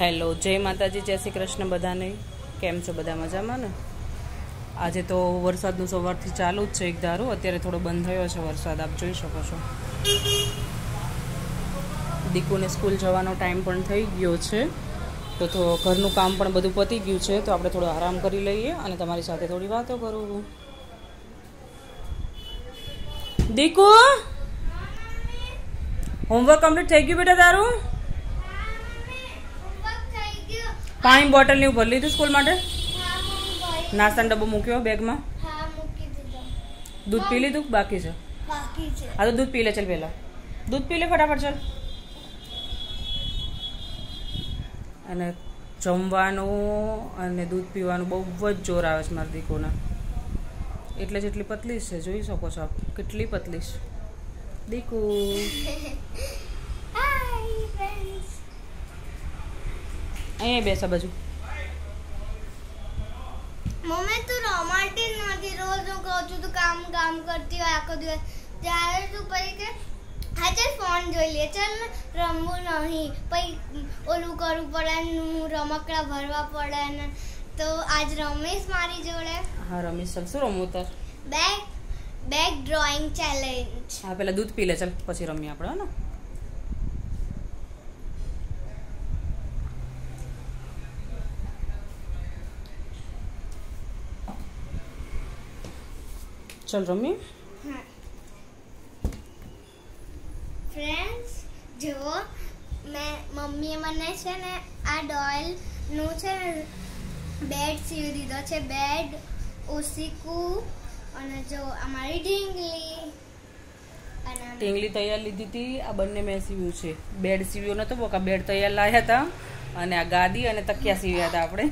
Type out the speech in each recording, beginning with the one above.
Hello, જય માતાજી, જય શ્રી કૃષ્ણ બધાને. કેમ છો બધા મજામાં ને? આજે તો વરસાદનું સવારથી ચાલુ જ છે એક ધારો, અત્યારે થોડો બંધ થયો છે વરસાદ, આપ જોઈ શકો છો. દીકુને સ્કૂલ જવાનો ટાઈમ પણ થઈ ગયો છે, તો તો ઘરનું કામ પણ બધું પતી ગયું છે, તો આપણે થોડો આરામ કરી લઈએ અને તમારી સાથે થોડી વાતો કરું. દીકુ! હોમવર્ક કમ્પ્લીટ થઈ ગયું બેટા તારું? પાણી બોટલ ને ભરી લીધું સ્કૂલ માટે? નાસ્તાનો ડબ્બો મૂક્યો બેગમાં દૂધ પી લીધું? બાકી છે? હા, તો દૂધ પી લે, ચાલ પહેલા દૂધ પી લે ફટાફટ, ચાલ. અને જમવાનું અને દૂધ પીવાનું બહુ જ જોર આવે છે મારા દીકોના. એટલે જેટલી પતલી છે, જોઈ શકો છો આપ. કેટલી પતલી છે. દીકુ. અહીંયા બેસા બાજુ. મમ્મી તું રોમાન્ટિક નથી. રોજ હું કહું છું તું કામ કામ કરતી હોય આખો દિવસ. ત્યારે તું પછી કે હા ચાલ ફોન જોઈ લે. ચાલ રમવું નહીં. પછી ઓલું કરવું પડે ને હું રમકડા ભરવા પડે ને તો આજ રમેશ મારી જોડે. હા રમેશ ચાલ. શું રમવું તાર? બેગ બેગ ડ્રોઈંગ ચેલેન્જ હા પેલા દૂધ પી લે ચાલ. પછી રમીએ આપણે હો ને? ચાલ રમીએ ફ્રેન્ડ્સ જુઓ મેં મમ્મીએ મને છે ને આ ડોલનું છે ને બેડ સીવી દીધો છે બેડ ઓસીકુ અને જો અમારી ઢીંગલી ઢીંગલી તૈયાર લીધી હતી આ બંને મેં સીવ્યું છે બેડ સીવ્યો નતો બોકા બેડ તૈયાર લાવ્યા હતા અને આ ગાદી અને તકિયા સીવ્યા હતા આપણે.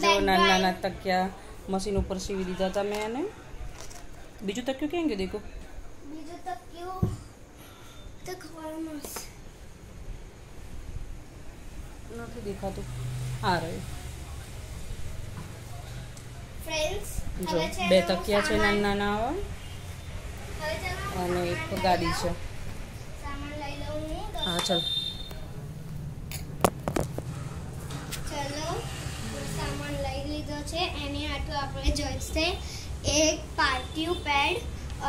જો નાના નાના તકિયા મશીન ઉપર સીવી દીધા હતા મેં એને. બીજું તકિયું ક્યાં ગયું બીજું મળશે નથી. દેખાતું. આ રહ્યું. જો બે તકિયા છે નાના નાના આવા અને એક ગાડી છે. હું ચલો સામાન લઈ લીધો છે. એની આટલું આપણે જોઈશે. એક પાર્ટ્યુ પેડ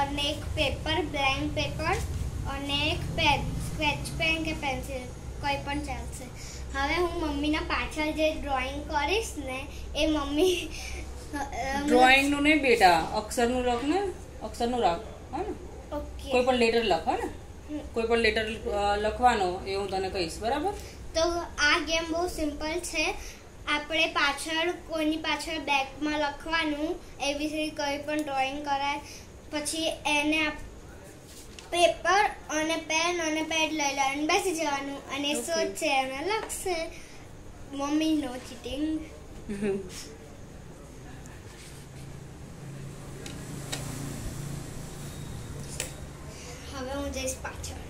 અને એક પેપર બ્લેન્ક પેપર અને એક પેન સ્કેચ પેન કે પેન્સિલ કોઈ પણ ચાલશે. હવે હું મમ્મીના પાછળ જે ડ્રોઈંગ કરીશ ને એ મમ્મી ડ્રોઈંગનું નહીં બેટા અક્ષરનું લખ ને અક્ષરનું રાખ હા ને? ઓકે. કોઈ પણ લેટર લખ હા ને? કોઈ પણ લેટર લખવાનો એ હું તને કહીશ બરાબર? તો આ ગેમ બહુ સિમ્પલ છે. આપણે પાછળ કોઈની પાછળ બેકમાં લખવાનું એવી રીતે કોઈ પણ ડ્રોઈંગ કરાય. પછી એને પેપર અને પેન અને પેડ લઈ લેવાનું બેસી જવાનું. અને Okay. શોધશે અને લખશે. મમ્મી નો ચીટિંગ હવે હું જઈશ પાછળ.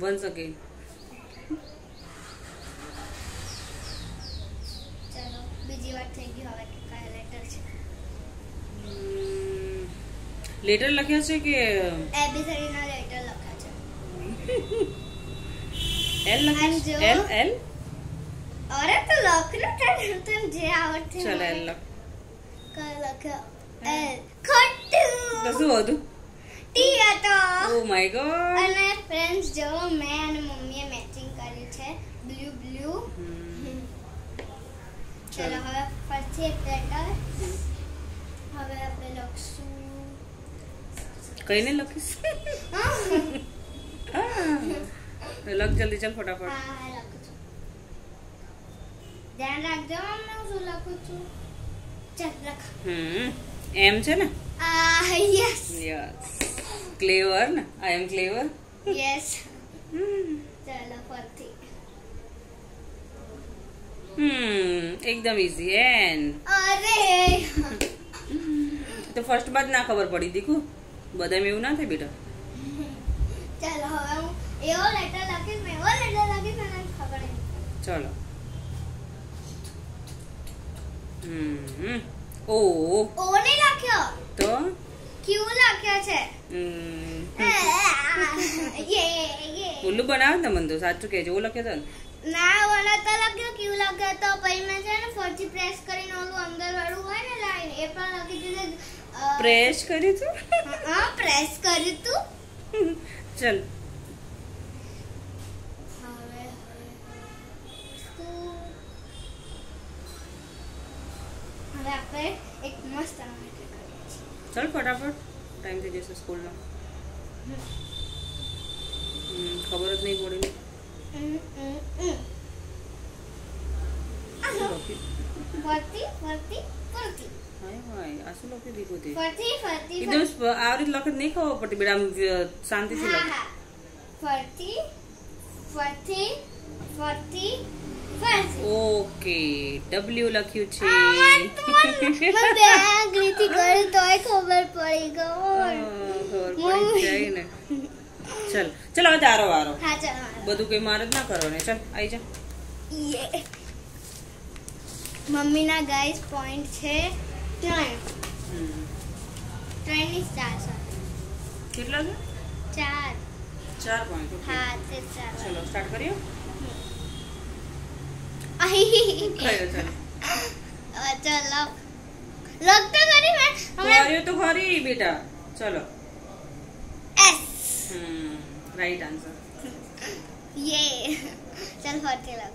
વન્સ અગેન ચલો બીજી વાર થઈ ગયું હવે કે કયા લેટર છે લેટર લખ્યા છે કે એબીસીડી ના લેટર લખ્યા છે એલ લખ્યા છે જો. એલ એલ અરે તો લખ ને તને તને જે આવડશે ચલ એલ લખ કઈ લખ્યો એલ ખોટું તો શું હતું ટી હતો ઓ માય ગોડ અને ફ્રેન્ડ્સ જો મેં અને મમ્મીએ મેચિંગ કર્યું છે બ્લુ બ્લુ ચલો. હવે પછી એક લેટર હવે આપણે લખશું. કઈને લખીશ? લખ જલ્દી ચાલ ફટાફટ. હા હા લખું છું. ધ્યાન રાખજો મમ્મી હું શું લખું છું? ચાલ લખ. હમ. એમ છે ને? આ યસ યસ ક્લેવર ને? આઈ એમ ક્લેવર યસ ચાલો ફરતી હમ એકદમ ઈઝી એન અરે! તો ફર્સ્ટ બાદ ના ખબર પડી દીકુ. બધામાં એવું ના થાય બેટા? ચાલો હવે હું એવો લેટર લખીશ એવો લેટર ચલો. હમ ઓ. ઓ નહીં લખ્યો? તો? ક્યુ લખ્યો છે? ઉલ્લુ બનાવે ને મને તો સાચું કે છે એવું લખ્યો તો ને. ના ઓલા તો લખ્યો ક્યુ લખ્યો તો પછી મેં છે ને ફરીથી પ્રેસ કરીને ઓલું અંદર વાળું હોય ને લાઈન એ પણ લખી દીધું પ્રેસ કર્યું તું? હા પ્રેસ કર્યું તું. ચલ. હવે આપણે એક મસ્ત ચાલ ફટાફટ. ટાઈમ થઈ જશે સ્કૂલનો હમ, ખબર જ નહીં પડી ને. ઉમ, ઉમ, ઉમ. શું લખ્યું? ફરતી ફરતી ફરતી હાય હાય આ શું લખ્યું દીકું તે ફરતી ફરતી એકદમ સ્પ- આ રીતે લખત નહીં ખબર પડતી બેટા આમ વ્ય- શાંતિથી ઓકે ડબલ્યુ લખ્યું છે આંગળીથી કર્યું તોય ખબર પડી જાય ને ચલ ચલો હવે તારો વારો બધું કઈ મારે જ ના કરવાનું ચલ આવી જા મમ્મીના ગાઈસ પોઈન્ટ છે ત્રણ ત્રણની ચાર કેટલા છે ચાર ચાર પોઈન્ટ હા તે ચાર ચલો સ્ટાર્ટ કરી કર્યો તો ખરી બેટા ચલો એસ હમ રાઈટ આન્સર યે ચાલ ફરતી લગ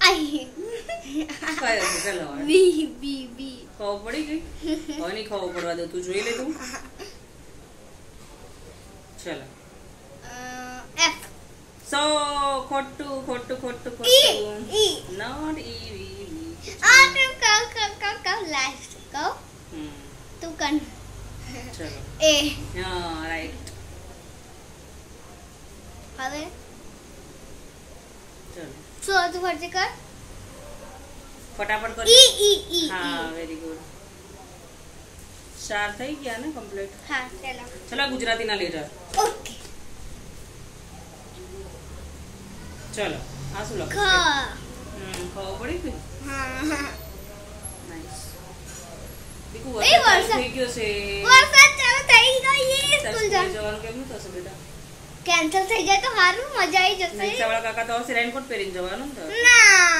અહીં કયો છે ચલો હવે બી બી બી ખબર પડી ગઈ હવે નહીં ખબર પડવા દો તું જોઈ લે તું चलो F. So, kottu, kottu, kottu, kottu. E. E. Not E, E, E. Ah, तुम कहो, कहो, कहो, कहो, last कहो. Hmm. तू कन. चलो. A. हाँ, right. अरे. चलो. So, तू फट कर. फटाफट कर. E, E, E. हाँ, very good. ચાર થઈ ગયા ને કમ્પ્લીટ હા ચાલો ચલો ગુજરાતીના લેટર ઓકે ચલો આ શું ખ લખ્યું છે હમ ખબર પડી ગઈ હા હા નાઈસ દીકુ એ વરસાદ વરસાદ. થઈ ગયો છે વરસાદ ચાલુ થઈ ગયો યે તાર સ્કૂલ સ્કૂલે જા જવાનું કેમનું થશે બેટા કેન્સલ થઈ જાય તો સારું મજા આવી જશે રિક્ષાવાળા કાકા તો હશે રેનકોટ પહેરીને જવાનું ને તો ના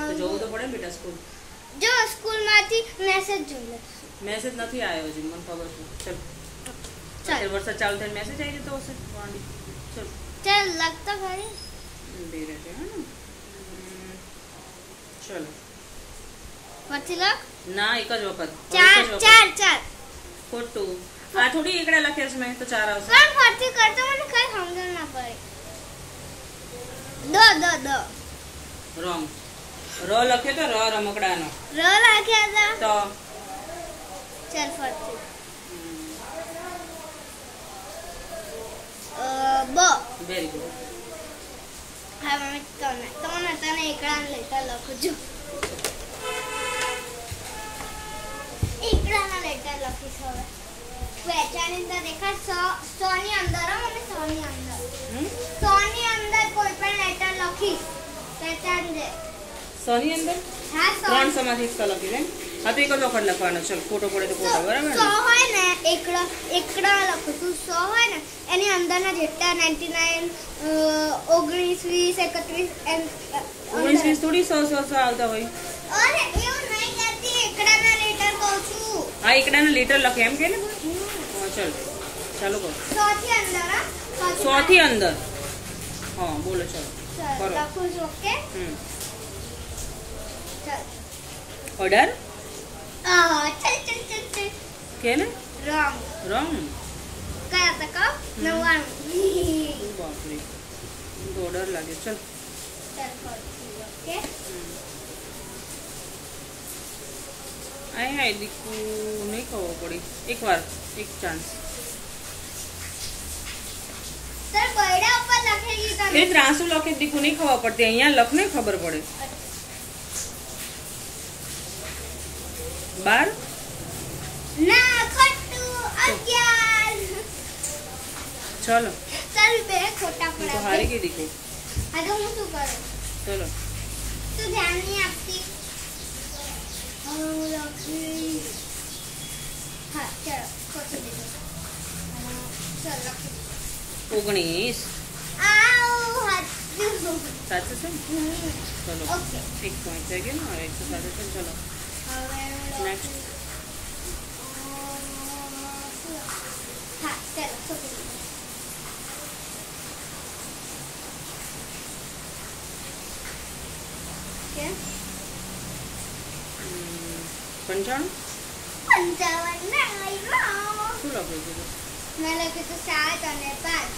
તો જવું તો પડે ને બેટા સ્કૂલ જો સ્કૂલ માંથી મેસેજ જોઈ લે મેસેજ નથી આવ્યો હજી મને ખબર છે ચલ ચાલ. અત્યારે વરસાદ ચાલુ થઈને મેસેજ આવી જતો હશે વાંડી ચલ ચાલ લગતો ખરી બે રહેશે હે ને હમ, ચલો પછી લખ ના એક જ વખત હવે ચાર એક જ વખત. ચાર ચાર ખોટું આ થોડી એકડા લખ્યા છે મેં તો ચાર આવશે પણ ફરતી કરતો મને કઈ સમજણ ના પડે દ દ દ રોંગ ર લખ્યો તો ર રમકડાનો ર લાગ્યા હતા તો ચાલ ફરતી હમ, અ, બ વેરી ગુડ હા મમ્મી તને તને તને એકડા લેટર લખું છું એકડાના લેટર લખીશ હવે વેચાની અંદર દેખાડ સો સો ની અંદર હો મને સો ની અંદર હમ? સો ની અંદર કોઈ પણ લેટર લખીશ વેચાન દે સોની અંદર હા સો ત્રણ સમાથી એક લખી દે હા તો એક જ વખત લખવાનો. ચલ ખોટો પડે તો ખોટો બરાબર સો હોય ને એકડા એકડા લખું છું. સો હોય ને એની અંદરના જેટલા નાઇન્ટી નાઇન ઓગણીસ વીસ એકત્રીસ એમ ઓગણીસ વીસ થોડી સો સો સો આવતા હોય. અરે એવું નહીં એકડાના લેટર કહું છું. હા એકડાના લીટર લખે એમ કે ને? ચલ ચાલુ કરો. સો થી અંદર હા? સો થી અંદર. હા બોલો ચલો. કરો. લખું છું ઓકે? હમ. ચાલ. અઢાર આહ, ચાલ ચાલ ચાલ ચાલ કે ને રોંગ રોંગ કયા હતા કહો નવ્વાણું બાપરે તો ડર લાગે ચલ ચાલ ફરતી, ઓકે આય હાય દીકુ નહીં ખબર પડી એકવાર એક ચાન્સ સર બૈડા ઉપર લખેલી એ તમે ત્રાસુ લખે દીકુ નહીં ખબર પડતી અહીંયા લખને ખબર પડે લખીશ હા ચાલો ખોટું દીધું ચાલ લખી ઓગણીસ આવ હાચું સાચું છે ને હમ. ચલો ઓકે એક પોઈન્ટ થઈ ગયો ને હવે એકસો સાચું છે ને ચલો હવે હું Next. લખીશ. અ, શું લખું? હા ચાલો ખોટું દીધું કે હમ, પંચાણું પંચાવન ના આવ્યો શું લખ્યું છે તો? મેં લખ્યું હતું સાત અને પાંચ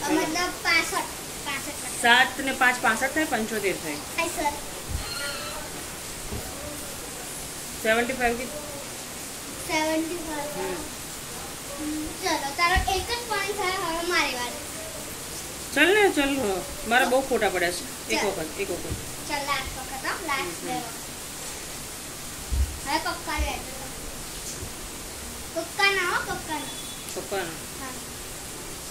અ, મતલબ પાસઠ પાસઠ પાસઠ. સાત ને પાંચ પાસઠ થાય પંચોતેર થાય હાય સર સેવન્ટી ફાઈવ કે સેવન્ટી હમ. ચલો તારો એક જ પોઈન્ટ થયો હવે મારી વાત ચાલ ને ચાલ મારા બહુ ખોટા પડ્યા છે એક ચાલ. વખત એક વખત ચલ લાસ્ટ વખત હો લાસ્ટ બે હમ. વખત હવે પપ્પા લે પપ્પા ના હો પપ્પા ના પપ્પાનો હા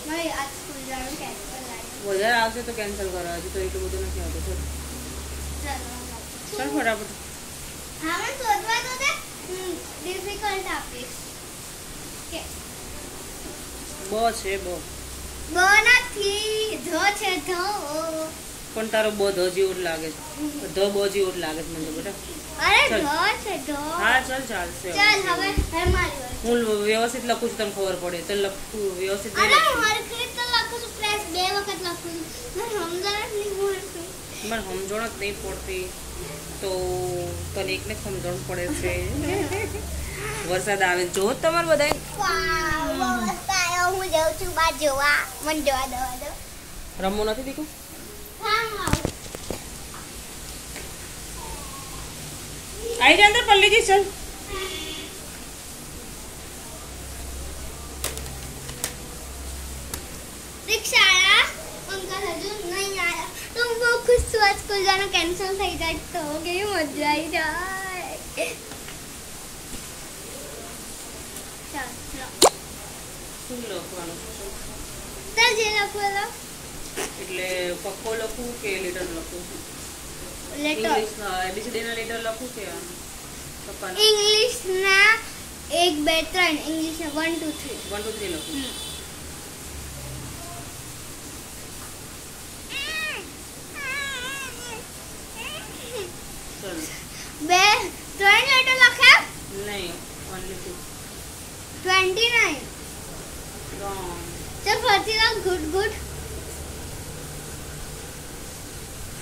મારે આજ સ્કૂલ જવાનું કેન્સલ લાગ્યું વધારે આવશે તો કેન્સલ કરો હજુ તો એટલું બધું નથી આવતું ચાલ ચલો ચાલ ફટાફટ હા શોધવા તો તે ડિફિકલ્ટ આપીશ કે બ છે બ. બ નથી ધ છે ધ. પણ તારો બ ધ જેવો લાગે છે. ધ બ જેવો લાગે છે મને બેટા. અરે ધ છે ધ. હા ચાલ ચાલશે ચાલ. હવે. હવે મારી હું વ્યવસ્થિત લખું છું તને ખબર પડે. તો લખું વ્યવસ્થિત અરે. મારી ક્રિટ તો લખું છું પ્રેસ બે વખત લખું છું. મને સમજણ જ નહીં પડતી મને સમજણ જ નહીં પડતી. તો તને એકને સમજણ પડે છે. વરસાદ આવે જો તમારે બધા હું જાઉં છું બા જોવા મને જોવા દવા દો રમવું નથી દીકું આવ આવી જા અંદર પલ્લીજી, ચાલ રિક્ષાળા અંકલ હજુ નહીં આવ્યા તો હું બહુ ખુશ છું આજ સ્કૂલ જવાનું કેન્સલ થઈ જાય તો કેવી મજા આવી જાય. એટલે પક્કો લખું કે લેટર લખું? લેટર એબીસીડી ના લેટર લખું કે ઇંગ્લિશ ના એક બે ત્રણ. English one two three one two three લખું. લખ્યા નહીં ઓનલી ટુ ટ્વેન્ટી નાઇન ત્રણ ચાલ ફરતી લખ ગુડ ગુડ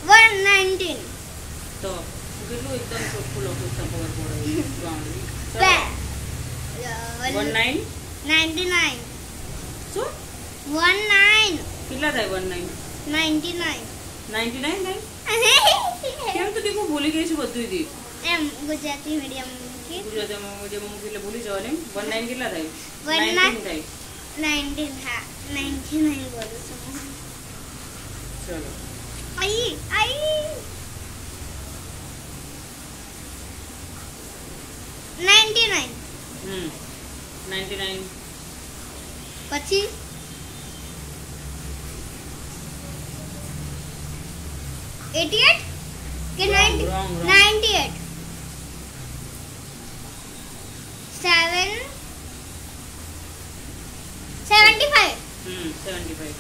વન નાઇન્ટીન તો કેટલું એકદમ ચોખ્ખું લખું તો ખબર પડે બે ત્રણ વન નાઇન નાઇન્ટી નાઇન શું વન નાઇન કેટલા થાય one nine ninety nine ninety nine થાય કેમ તો દીકું ભૂલી ગઈ છું બધું દી એમ ગુજરાતી મીડિયમ મૂકી ગુજરાતીમાં જે મૂકી એટલે ભૂલી જવા ને વન નાઇન કેટલા થાય One nine- નાઇન્ટીન થાય નાઇન્ટીન હા નાઇન્ટી નાઇન બોલું છું ચલો આઈ આઈ ninety nine hmm ninety nine પછી એટી એટ કે Wrong, wrong, seven seventy five seventy five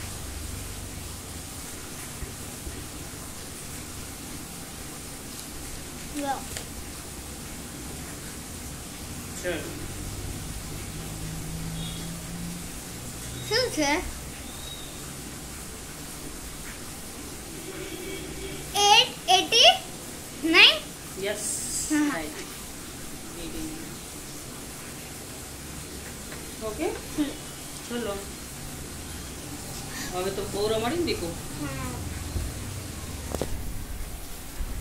બહુ રમાડી ને દીકુ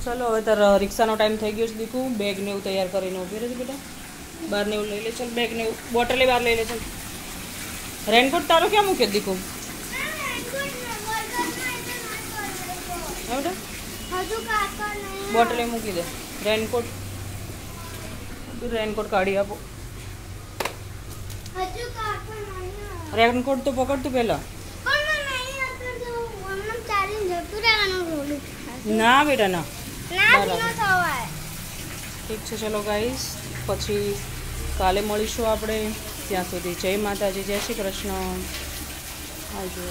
ચલો હવે તાર રિક્ષાનો ટાઈમ થઈ ગયો છે દીકુ બેગ ને એવું તૈયાર કરીને ઉભી રહેજે બેટા બહાર ને એવું લઈ લે ચાલ બેગ ને એવું બોટલે બહાર લઈ લે ચાલ રેનકોટ તારો ક્યાં મૂક્યો દીકુ હા બેટા હજુ કાકા નહીં બોટલે મૂકી દે રેનકોટ રેનકોટ કાઢી આપો હજુ કાકા નહીં રેનકોટ તો પકડ તું પહેલા ના બેટા ના. ઠીક છે ચલો ગાઈસ પછી કાલે મળીશું આપણે. ત્યાં સુધી જય માતાજી જય શ્રી કૃષ્ણ. આવજો.